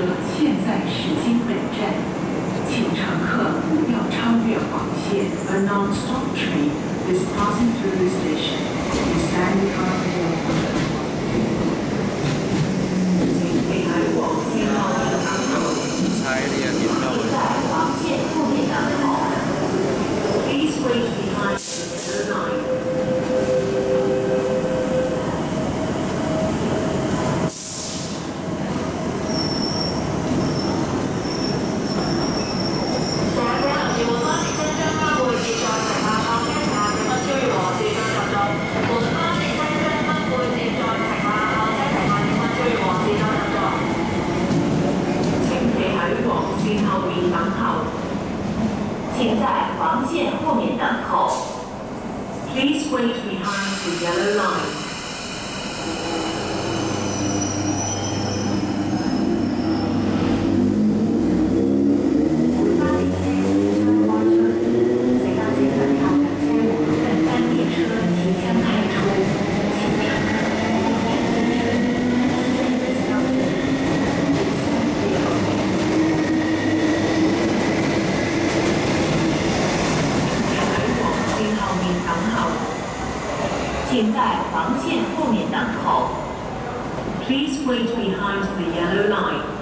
车现在驶经本站，请乘客不要超越黄线。A non-stop train is passing through the station. 请在黄线后面等候。Please wait behind the yellow line. 本班列车即将开出，请乘客北广信号面港口，请在黄线后面等候。Please wait behind the yellow line.